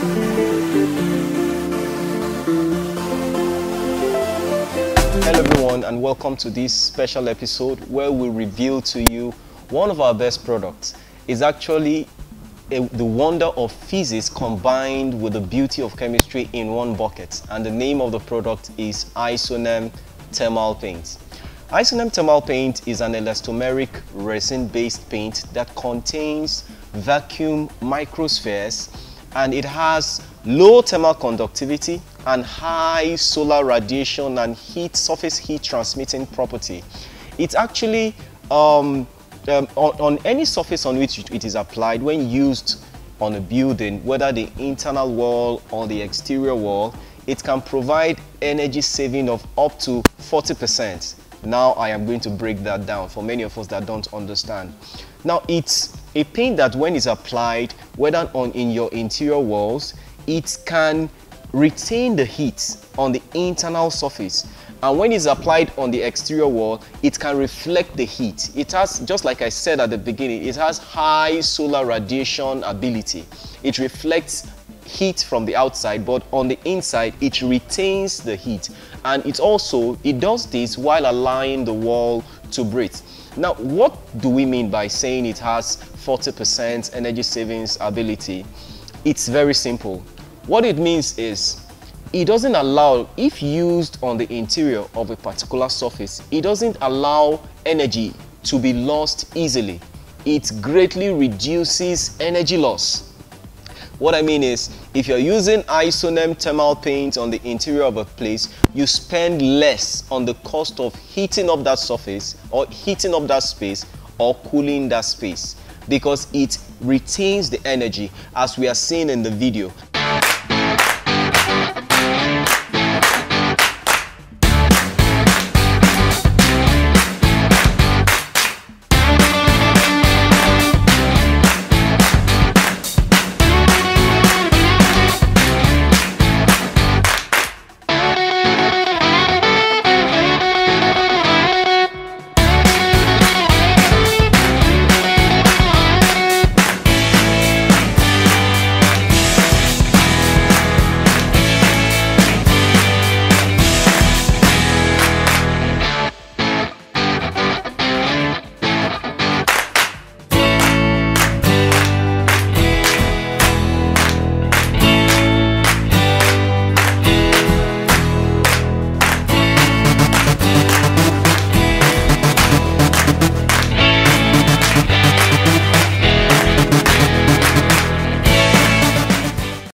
Hello everyone and welcome to this special episode where we reveal to you one of our best products. It's actually a, the wonder of physics combined with the beauty of chemistry in one bucket and the name of the product is Isonem Thermal Paint. Isonem Thermal Paint is an elastomeric resin-based paint that contains vacuum microspheres and it has low thermal conductivity and high solar radiation and heat surface heat transmitting property. It's actually um, um, on, on, any surface on which it is applied when used on a building, whether the internal wall or the exterior wall, it can provide energy saving of up to 40%. Now I am going to break that down for many of us that don't understand. Now it's a paint that when it's applied, whether on in your interior walls, it can retain the heat on the internal surface. And when it's applied on the exterior wall it can reflect the heat. It has just like i said at the beginning it has high solar radiation ability. It reflects heat from the outside but on the inside it retains the heat. And it also it does this while allowing the wall to breathe. Now what do we mean by saying it has 40% energy savings ability it's very simple what it means is it doesn't allow, if used on the interior of a particular surface, it doesn't allow energy to be lost easily. It greatly reduces energy loss. What I mean is, if you're using Isonem thermal paint on the interior of a place, you spend less on the cost of heating up that surface or heating up that space or cooling that space because it retains the energy as we are seeing in the video